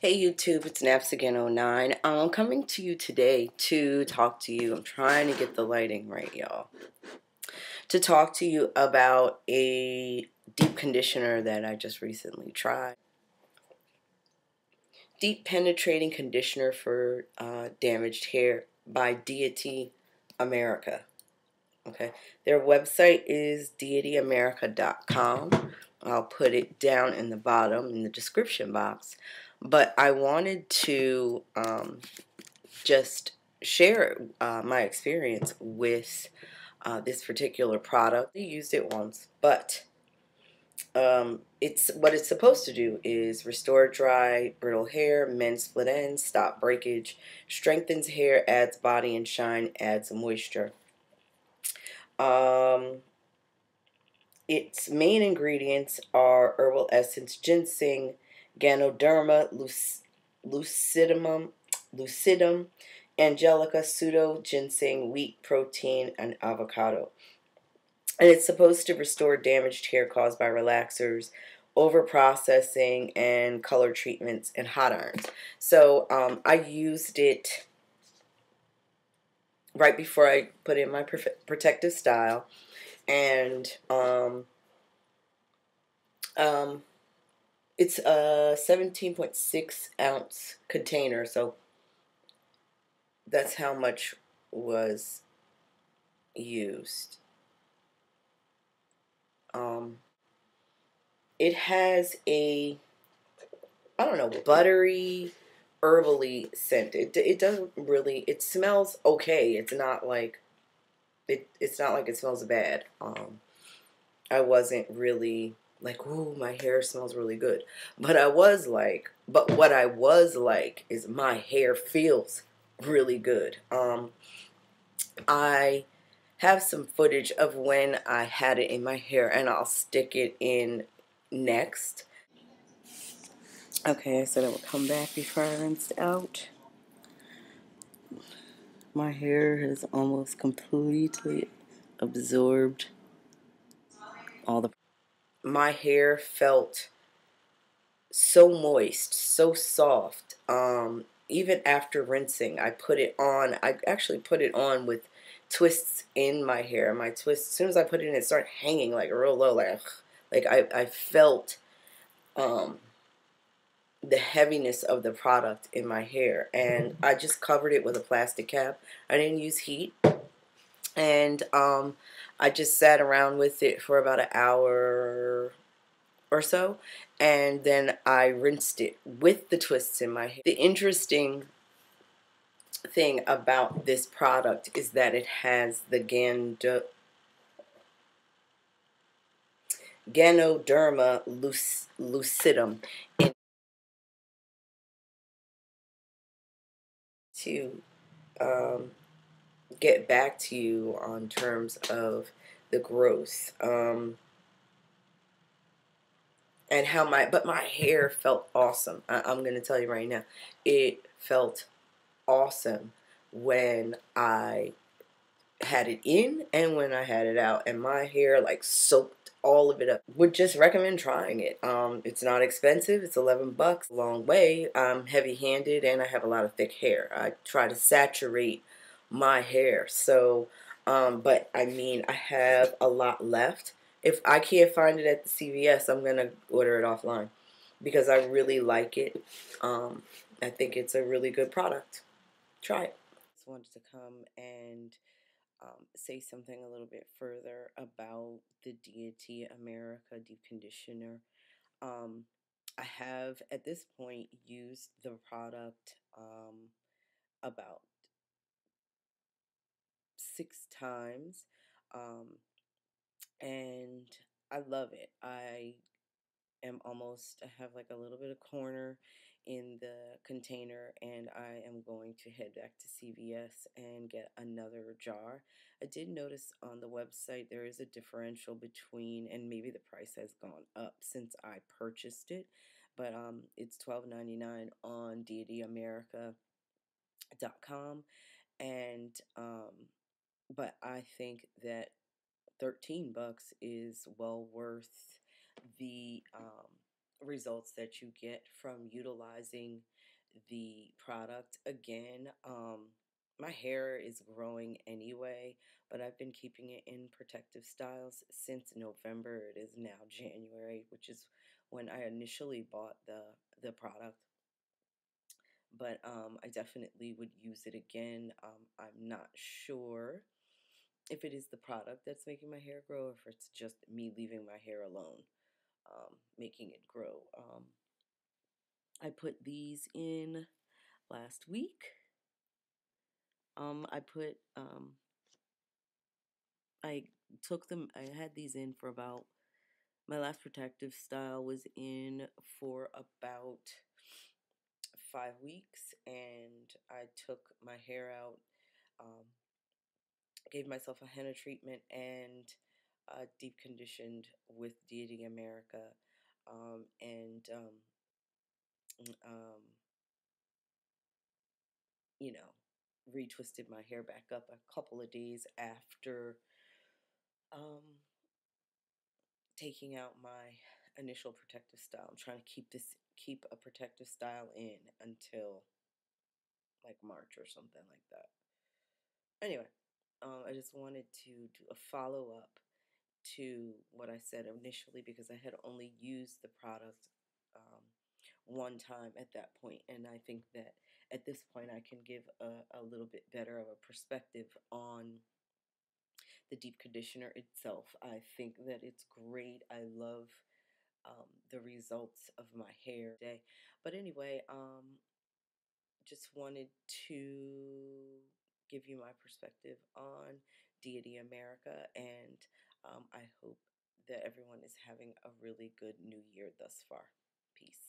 Hey YouTube, it's Naps again 09. I'm coming to you today to talk to you. I'm trying to get the lighting right, y'all. To talk to you about a deep conditioner that I just recently tried. Deep penetrating conditioner for uh, damaged hair by Deity America. Okay, their website is deityamerica.com. I'll put it down in the bottom in the description box. But I wanted to um, just share uh, my experience with uh, this particular product. I used it once, but um, it's what it's supposed to do is restore dry, brittle hair, mend split ends, stop breakage, strengthens hair, adds body and shine, adds moisture. Um, its main ingredients are herbal essence, ginseng, Ganoderma lucidum, lucidum, angelica, pseudo ginseng, wheat protein, and avocado. And it's supposed to restore damaged hair caused by relaxers, over processing, and color treatments and hot irons. So um, I used it right before I put in my protective style, and um, um, it's a 17.6 ounce container, so that's how much was used. Um, it has a, I don't know, buttery, herbally scent. It, it doesn't really, it smells okay. It's not like, it, it's not like it smells bad. Um, I wasn't really like, ooh, my hair smells really good. But I was like, but what I was like is my hair feels really good. Um, I have some footage of when I had it in my hair and I'll stick it in next. Okay, I said I would come back before I rinsed out. My hair has almost completely absorbed all the my hair felt so moist, so soft. Um, even after rinsing, I put it on. I actually put it on with twists in my hair. My twists, as soon as I put it in, it started hanging like real low. Like, like I, I felt um, the heaviness of the product in my hair. And I just covered it with a plastic cap. I didn't use heat. And um, I just sat around with it for about an hour or so, and then I rinsed it with the twists in my hair. The interesting thing about this product is that it has the Gando Ganoderma lucidum in to um, get back to you on terms of the growth. Um, and how my, but my hair felt awesome. I, I'm going to tell you right now. It felt awesome when I had it in and when I had it out. And my hair like soaked all of it up. Would just recommend trying it. Um, it's not expensive. It's 11 bucks. Long way. I'm heavy handed and I have a lot of thick hair. I try to saturate my hair. So, um, but I mean, I have a lot left. If I can't find it at the CVS, I'm to order it offline because I really like it. Um, I think it's a really good product. Try it. Just wanted to come and um, say something a little bit further about the Deity America Deep Conditioner. Um, I have at this point used the product um, about six times. Um, and I love it. I am almost, I have like a little bit of corner in the container and I am going to head back to CVS and get another jar. I did notice on the website there is a differential between, and maybe the price has gone up since I purchased it, but um, it's $12.99 on deityamerica.com and um, but I think that 13 bucks is well worth the um, results that you get from utilizing the product. Again, um, my hair is growing anyway, but I've been keeping it in protective styles since November. It is now January, which is when I initially bought the the product. But um, I definitely would use it again. Um, I'm not sure if it is the product that's making my hair grow, or if it's just me leaving my hair alone, um, making it grow. Um, I put these in last week um, I put, um, I took them, I had these in for about, my last protective style was in for about five weeks and I took my hair out, gave myself a henna treatment and uh, deep conditioned with Deity America um, and um, um, you know retwisted my hair back up a couple of days after um, taking out my initial protective style. I'm trying to keep this keep a protective style in until like March or something like that. Anyway, um, I just wanted to do a follow up to what I said initially because I had only used the product um, one time at that. And I think that at this point, I can give a, a little bit better of a perspective on the deep conditioner itself. I think that it's great. I love um, the results of my hair today. But anyway, um, just wanted to give you my perspective on Deity America, and um, I hope that everyone is having a really good new year thus far. Peace.